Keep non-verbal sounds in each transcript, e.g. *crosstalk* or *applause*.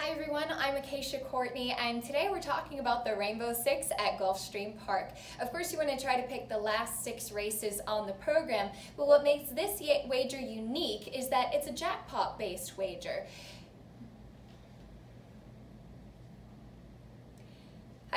Hi everyone, I'm Acacia Courtney and today we're talking about the Rainbow Six at Gulfstream Park. Of course you want to try to pick the last six races on the program, but what makes this wager unique is that it's a jackpot based wager.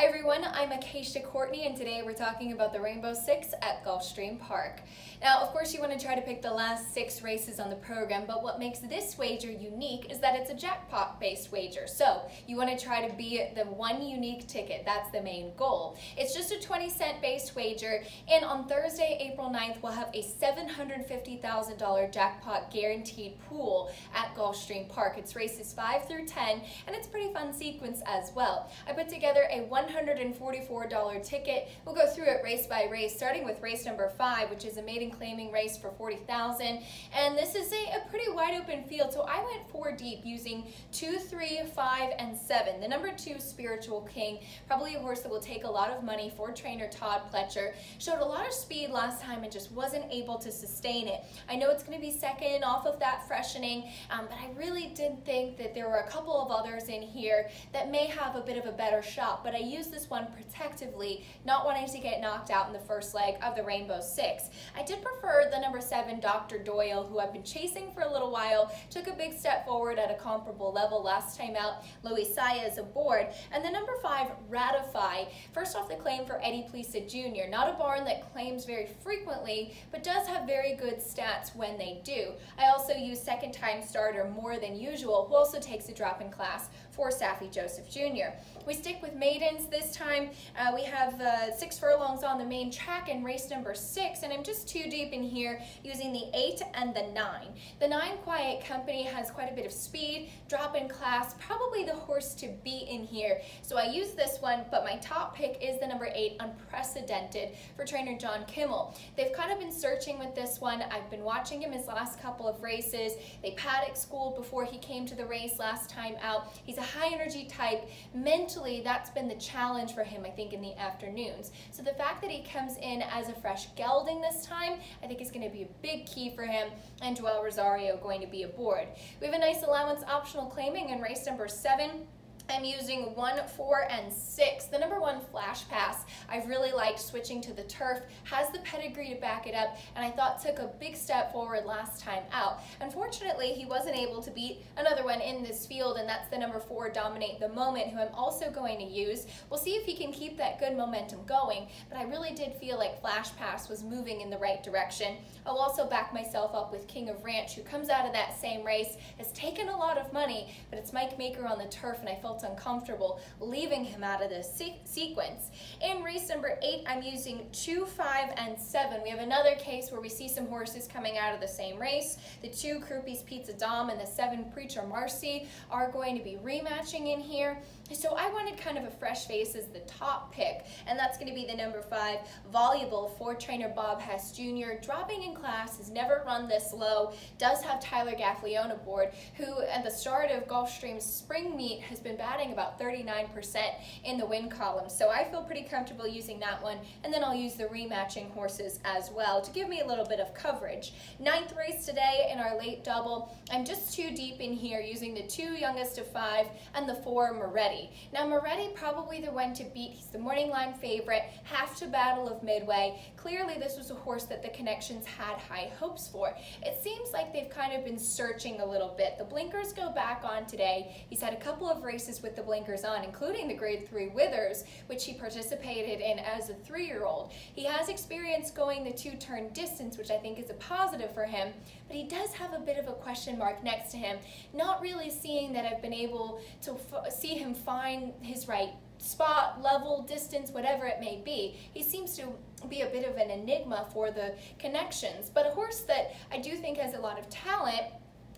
Hi everyone, I'm Acacia Courtney and today we're talking about the Rainbow Six at Gulfstream Park. Now of course you want to try to pick the last six races on the program but what makes this wager unique is that it's a jackpot based wager. So you want to try to be the one unique ticket, that's the main goal. It's just a 20 cent based wager and on Thursday April 9th we'll have a $750,000 jackpot guaranteed pool at Gulfstream Park. It's races 5 through 10 and it's a pretty fun sequence as well. I put together a one $144 ticket. We'll go through it race by race, starting with race number five, which is a maiden claiming race for 40000 And this is a, a pretty wide open field, so I went four deep using two, three, five, and seven. The number two, Spiritual King, probably a horse that will take a lot of money for trainer Todd Pletcher. Showed a lot of speed last time and just wasn't able to sustain it. I know it's going to be second off of that freshening, um, but I really did think that there were a couple of others in here that may have a bit of a better shot, but I use this one protectively, not wanting to get knocked out in the first leg of the Rainbow Six. I did prefer the number seven, Dr. Doyle, who I've been chasing for a little while, took a big step forward at a comparable level last time out. Luis Saez aboard. And the number five, Ratify, first off the claim for Eddie Plesa Jr., not a barn that claims very frequently, but does have very good stats when they do. I also use second time starter more than usual, who also takes a drop in class for Saffie Joseph Jr. We stick with maidens this time. Uh, we have uh, six furlongs on the main track in race number six, and I'm just too deep in here using the eight and the nine. The nine Quiet Company has quite a bit of speed, drop in class, probably the horse to beat in here. So I use this one, but my top pick is the number eight, Unprecedented, for trainer John Kimmel. They've kind of been searching with this one. I've been watching him his last couple of races. They paddock schooled before he came to the race last time out. He's a high energy type. Mentally, that's been the challenge for him, I think, in the afternoons. So the fact that he comes in as a fresh gelding this time, I think is going to be a big key for him, and Joel Rosario going to be aboard. We have a nice allowance optional claiming in race number seven. I'm using one, four, and six. The number one flash pass, I've really liked switching to the turf, has the pedigree to back it up, and I thought took a big step forward last time out. Unfortunately, he wasn't able to beat another one in this field, and that's the number four, Dominate the Moment, who I'm also going to use. We'll see if he can keep that good momentum going, but I really did feel like Flash Pass was moving in the right direction. I'll also back myself up with King of Ranch, who comes out of that same race, has taken a lot of money, but it's Mike Maker on the turf, and I felt uncomfortable leaving him out of this se sequence. In race number eight, I'm using two, five, and seven. We have another case where we see some horses coming out of the same race. The two, Croupies Pizza Dom and the seven, Preacher Marcy, are going to be rematching in here. So I wanted kind of a fresh face as the top pick, and that's going to be the number five, Voluble for trainer Bob Hess Jr. Dropping in class, has never run this low, does have Tyler Gaffalione aboard, who at the start of Gulfstream's spring meet has been batting about 39% in the win column. So I feel pretty comfortable using that one, and then I'll use the rematching horses as well to give me a little bit of coverage. Ninth race today in our late double. I'm just too deep in here using the two youngest of five and the four Moretti. Now Moretti probably the one to beat. He's the morning line favorite, half to Battle of Midway. Clearly this was a horse that the connections had high hopes for. It seems like they've kind of been searching a little bit. The blinkers go back on today. He's had a couple of races with the blinkers on, including the grade three Withers, which he participated in as a three-year-old. He has experience going the two-turn distance, which I think is a positive for him, but he does have a bit of a question mark next to him, not really seeing that I've been able to see him find his right spot, level, distance, whatever it may be. He seems to be a bit of an enigma for the connections, but a horse that I do think has a lot of talent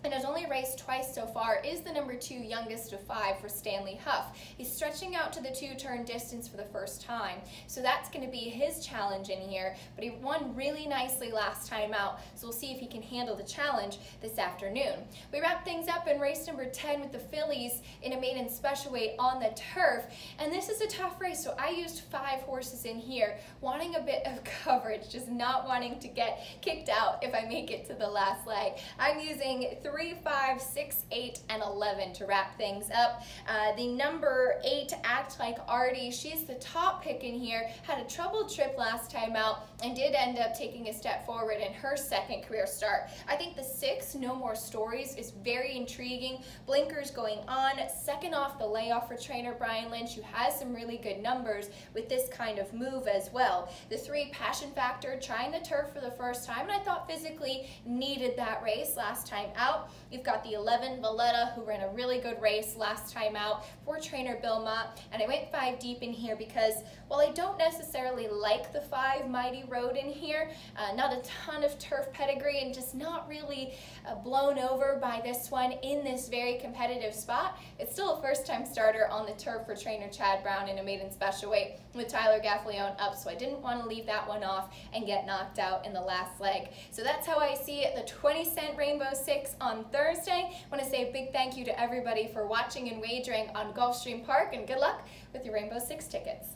and has only raced twice so far, is the number two youngest of five for Stanley Hough. He's stretching out to the two-turn distance for the first time, so that's going to be his challenge in here, but he won really nicely last time out, so we'll see if he can handle the challenge this afternoon. We wrap things up in race number 10 with the fillies in a maiden special weight on the turf, and this is a tough race, so I used five horses in here, wanting a bit of *laughs* coverage, just not wanting to get kicked out if I make it to the last leg. I'm using three 3, 5, 6, 8, and 11 to wrap things up. Uh, the number 8, Act Like Artie, she's the top pick in here, had a troubled trip last time out, and did end up taking a step forward in her second career start. I think the 6, No More Stories, is very intriguing. Blinkers going on, second off the layoff for trainer Brian Lynch, who has some really good numbers with this kind of move as well. The 3, Passion Factor, trying the turf for the first time, and I thought physically needed that race last time out. You've got the 11 Valletta, who ran a really good race last time out for trainer Bill Mott, and I went five deep in here because while I don't necessarily like the five Mighty Road in here, uh, not a ton of turf pedigree and just not really uh, blown over by this one in this very competitive spot, it's still a first time starter on the turf for trainer Chad Brown in a maiden special weight with Tyler Gaffalione up, so I didn't want to leave that one off and get knocked out in the last leg. So that's how I see it, the 20 cent Rainbow Six on Thursday. I want to say a big thank you to everybody for watching and wagering on Gulfstream Park, and good luck with your Rainbow Six tickets.